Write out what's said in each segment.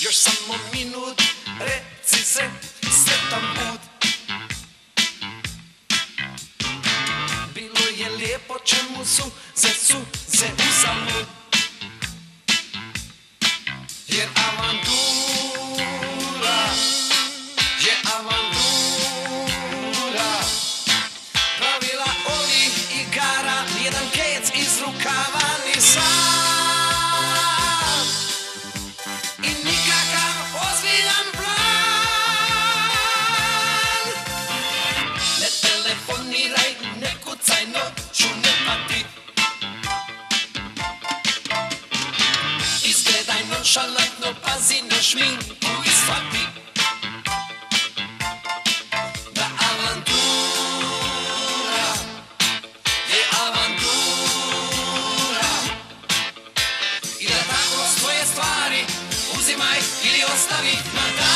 Još samo minut, reci se, sretan put Bilo je lijepo čemu su, ze su, ze Schon pazi na šminku i svati Da avantura. Je avantura. I da tako svoje stvari uzimaj ili ostavi na dan.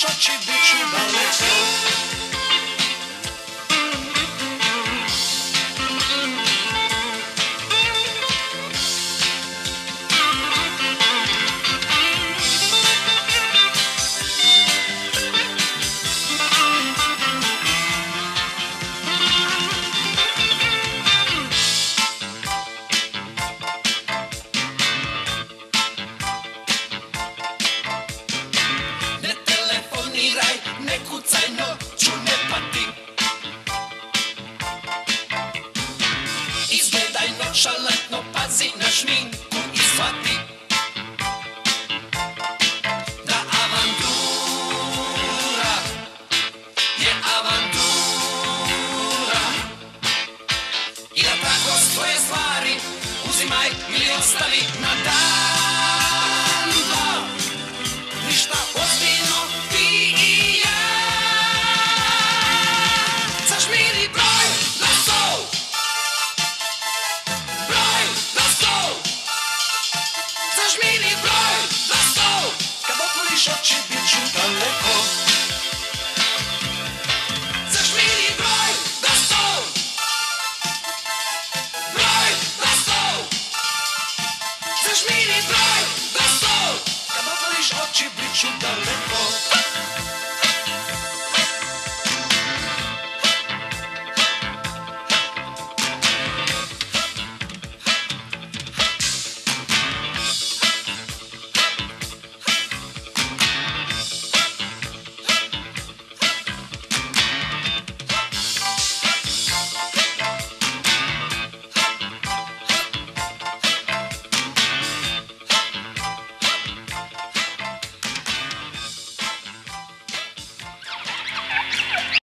Shot you bitch, you should the